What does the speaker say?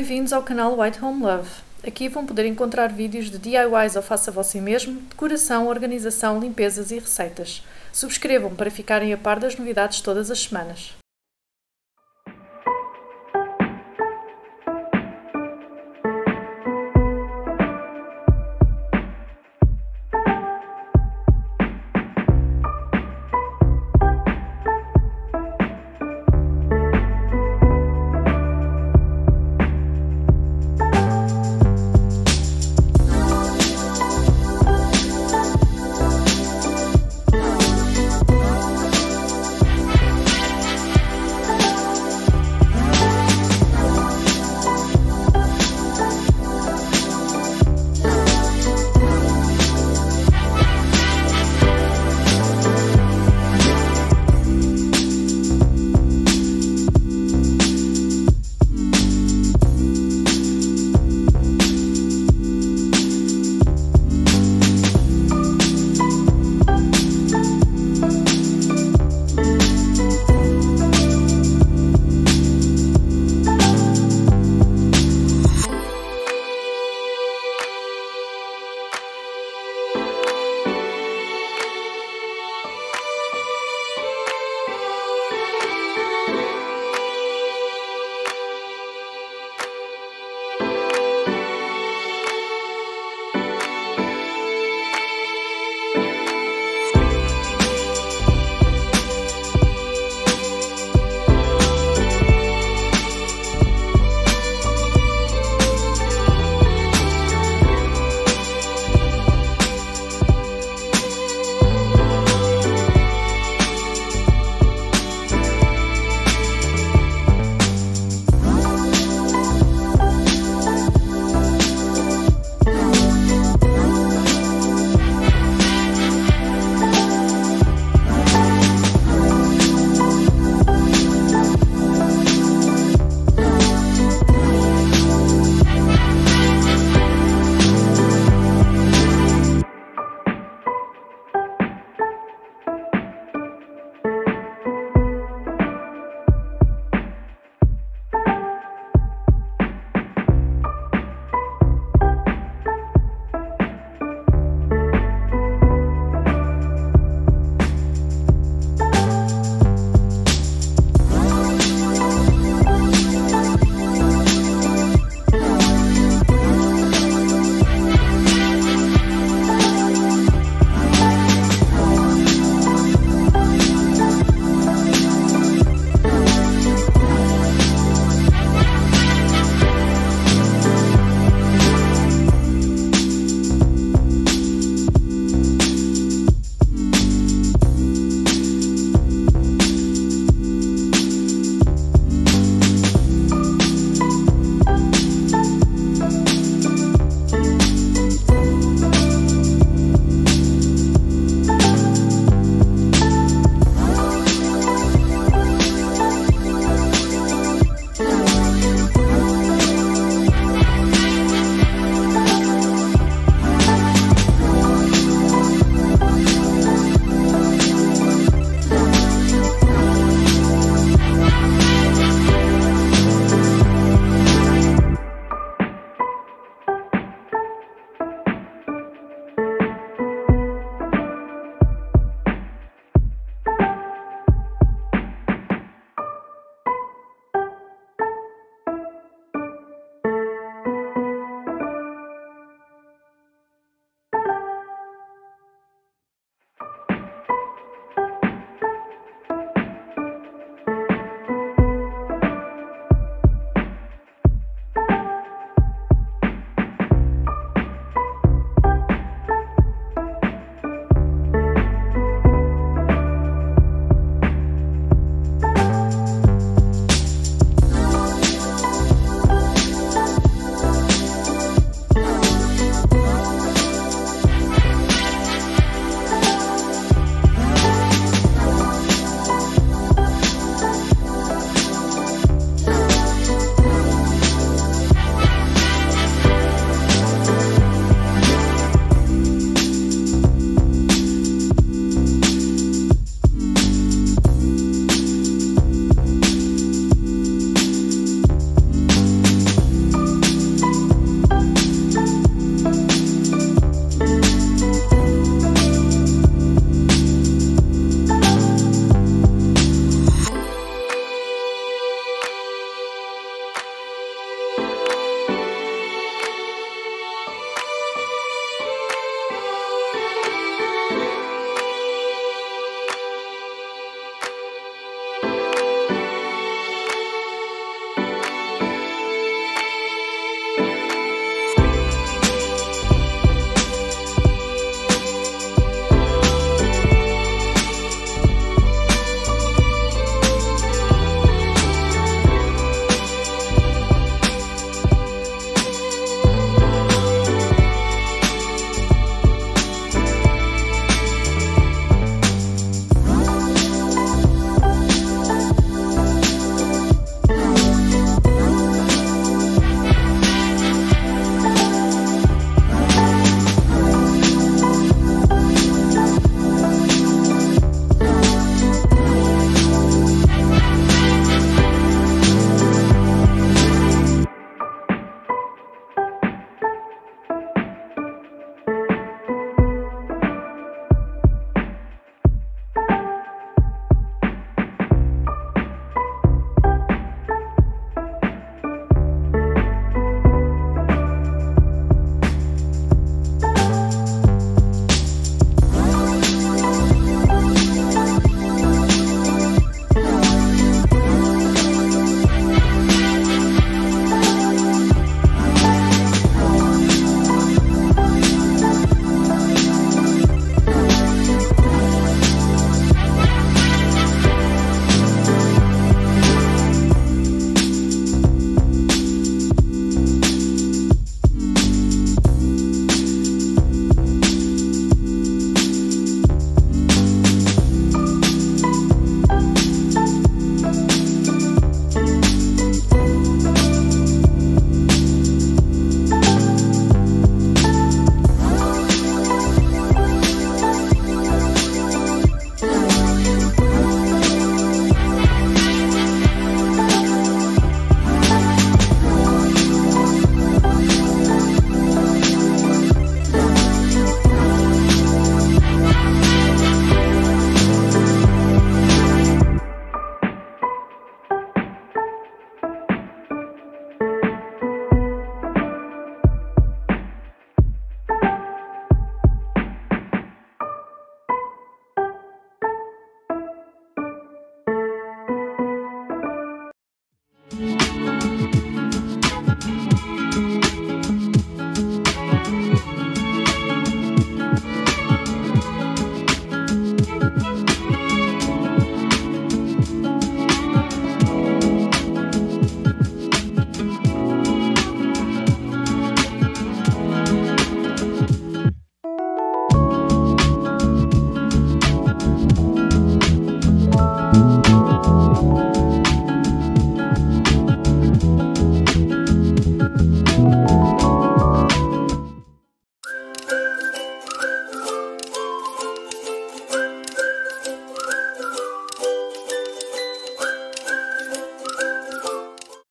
Bem-vindos ao canal White Home Love. Aqui vão poder encontrar vídeos de DIYs ou faça você mesmo, decoração, organização, limpezas e receitas. Subscrevam para ficarem a par das novidades todas as semanas.